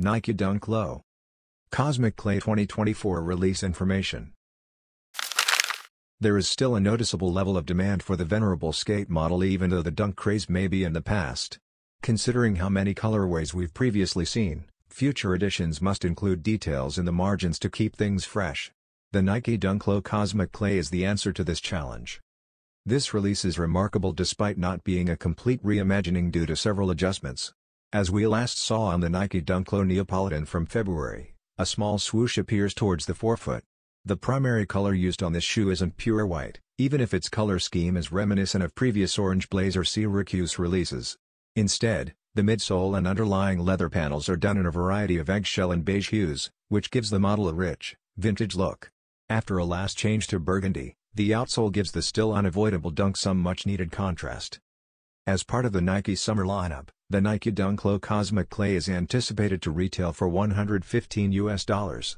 Nike Dunk Low. Cosmic Clay 2024 release information. There is still a noticeable level of demand for the venerable skate model even though the dunk craze may be in the past. Considering how many colorways we've previously seen, future editions must include details in the margins to keep things fresh. The Nike Dunk Low Cosmic Clay is the answer to this challenge. This release is remarkable despite not being a complete reimagining due to several adjustments. As we last saw on the Nike Dunk Low Neapolitan from February, a small swoosh appears towards the forefoot. The primary color used on this shoe isn't pure white, even if its color scheme is reminiscent of previous Orange Blazer Syracuse releases. Instead, the midsole and underlying leather panels are done in a variety of eggshell and beige hues, which gives the model a rich, vintage look. After a last change to burgundy, the outsole gives the still unavoidable dunk some much-needed contrast. As part of the Nike summer lineup, the Nike Dunk Low Cosmic Clay is anticipated to retail for 115 US dollars.